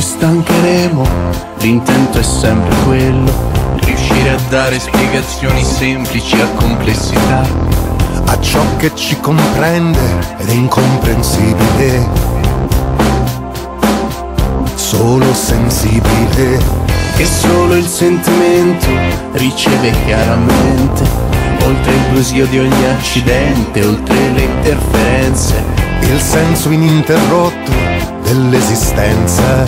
stancheremo, l'intento è sempre quello, riuscire a dare spiegazioni semplici a complessità. A ciò che ci comprende ed è incomprensibile, solo sensibile. Che solo il sentimento riceve chiaramente, oltre il brusio di ogni accidente, oltre le interferenze. Il senso ininterrotto dell'esistenza,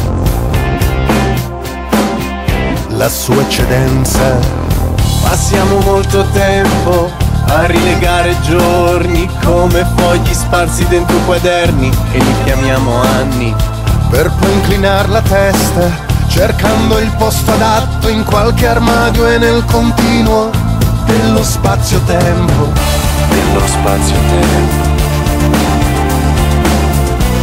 la sua eccedenza. Passiamo molto tempo a rilegare giorni come fogli sparsi dentro quaderni e li chiamiamo anni. Per poi inclinar la testa, cercando il posto adatto in qualche armadio e nel continuo dello spazio-tempo. Dello spazio-tempo.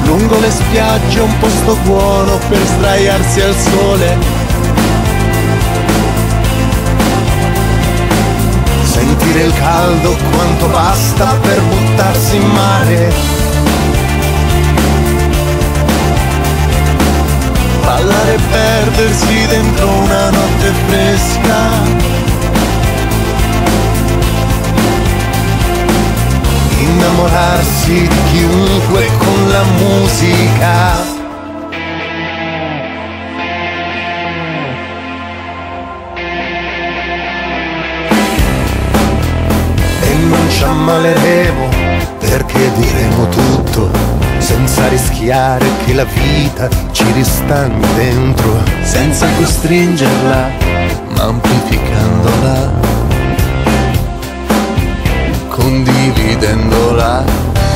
Lungo le spiagge un posto buono per sdraiarsi al sole. Sentire il caldo quanto basta per buttarsi in mare. Ballare e perdersi dentro una notte fresca. innamorarsi di chiunque con la musica. Ammaleremo perché diremo tutto senza rischiare che la vita ci ristagni dentro. Senza costringerla, ma amplificandola condividendola.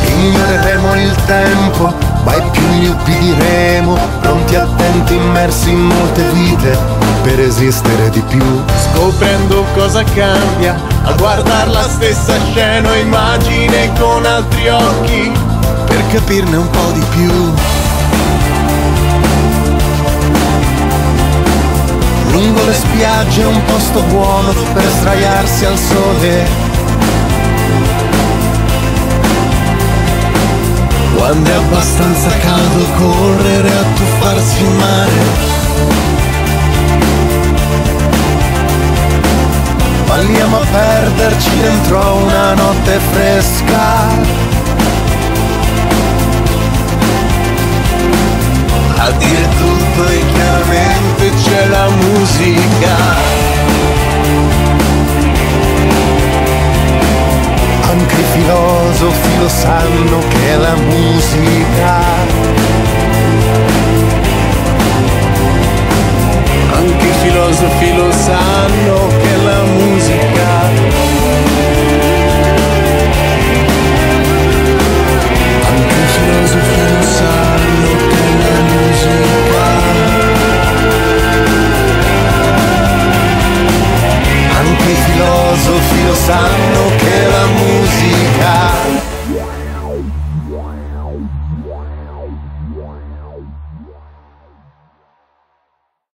Ignoreremo il tempo, mai più li ubbidiremo, pronti attenti immersi in molte vite per esistere di più. Scoprendo cosa cambia, a guardare la stessa scena o immagine con altri occhi, per capirne un po' di più. Lungo le spiagge un posto buono per sdraiarsi al sole Quando è abbastanza caldo correre a tuffarsi in mare. Balliamo a perderci dentro una notte fresca. A dire tutto e chiaramente c'è la musica. mezzo sanno che la musica